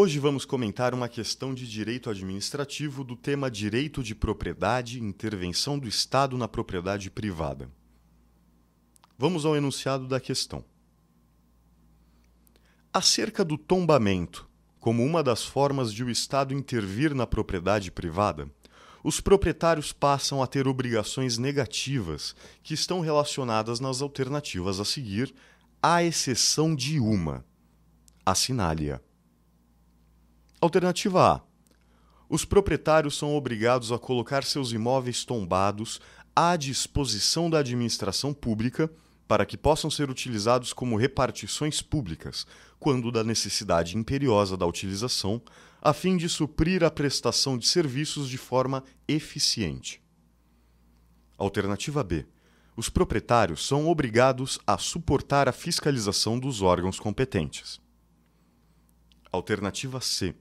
Hoje vamos comentar uma questão de direito administrativo do tema Direito de Propriedade e Intervenção do Estado na Propriedade Privada. Vamos ao enunciado da questão. Acerca do tombamento, como uma das formas de o Estado intervir na propriedade privada, os proprietários passam a ter obrigações negativas que estão relacionadas nas alternativas a seguir, à exceção de uma. Assinale-a. Alternativa A. Os proprietários são obrigados a colocar seus imóveis tombados à disposição da administração pública para que possam ser utilizados como repartições públicas, quando da necessidade imperiosa da utilização, a fim de suprir a prestação de serviços de forma eficiente. Alternativa B. Os proprietários são obrigados a suportar a fiscalização dos órgãos competentes. Alternativa C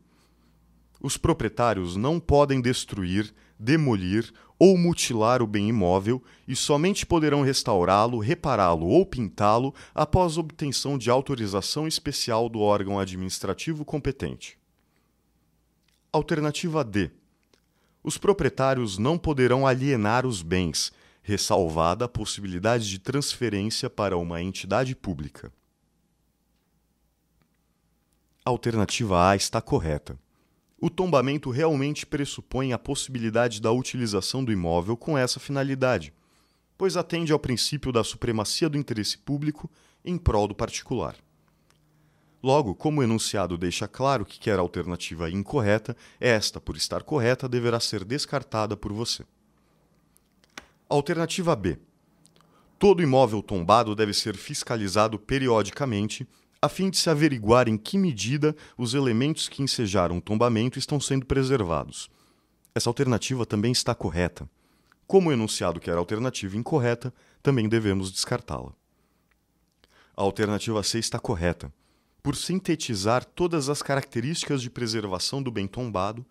os proprietários não podem destruir, demolir ou mutilar o bem imóvel e somente poderão restaurá-lo, repará-lo ou pintá-lo após obtenção de autorização especial do órgão administrativo competente. Alternativa D. Os proprietários não poderão alienar os bens, ressalvada a possibilidade de transferência para uma entidade pública. A alternativa A está correta o tombamento realmente pressupõe a possibilidade da utilização do imóvel com essa finalidade, pois atende ao princípio da supremacia do interesse público em prol do particular. Logo, como o enunciado deixa claro que quer a alternativa incorreta, esta, por estar correta, deverá ser descartada por você. Alternativa B. Todo imóvel tombado deve ser fiscalizado periodicamente a fim de se averiguar em que medida os elementos que ensejaram o tombamento estão sendo preservados. Essa alternativa também está correta. Como o enunciado quer a alternativa incorreta, também devemos descartá-la. A alternativa C está correta, por sintetizar todas as características de preservação do bem tombado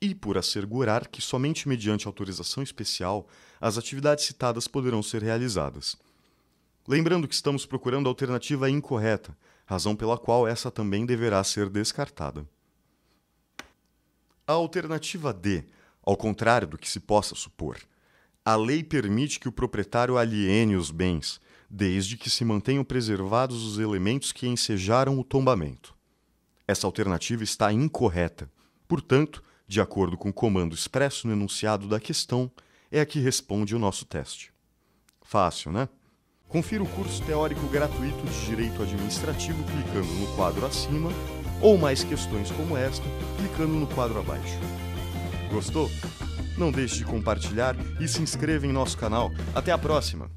e por assegurar que somente mediante autorização especial as atividades citadas poderão ser realizadas. Lembrando que estamos procurando a alternativa incorreta, razão pela qual essa também deverá ser descartada. A alternativa D, ao contrário do que se possa supor, a lei permite que o proprietário aliene os bens, desde que se mantenham preservados os elementos que ensejaram o tombamento. Essa alternativa está incorreta. Portanto, de acordo com o comando expresso no enunciado da questão, é a que responde o nosso teste. Fácil, né? Confira o curso teórico gratuito de Direito Administrativo clicando no quadro acima ou mais questões como esta clicando no quadro abaixo. Gostou? Não deixe de compartilhar e se inscreva em nosso canal. Até a próxima!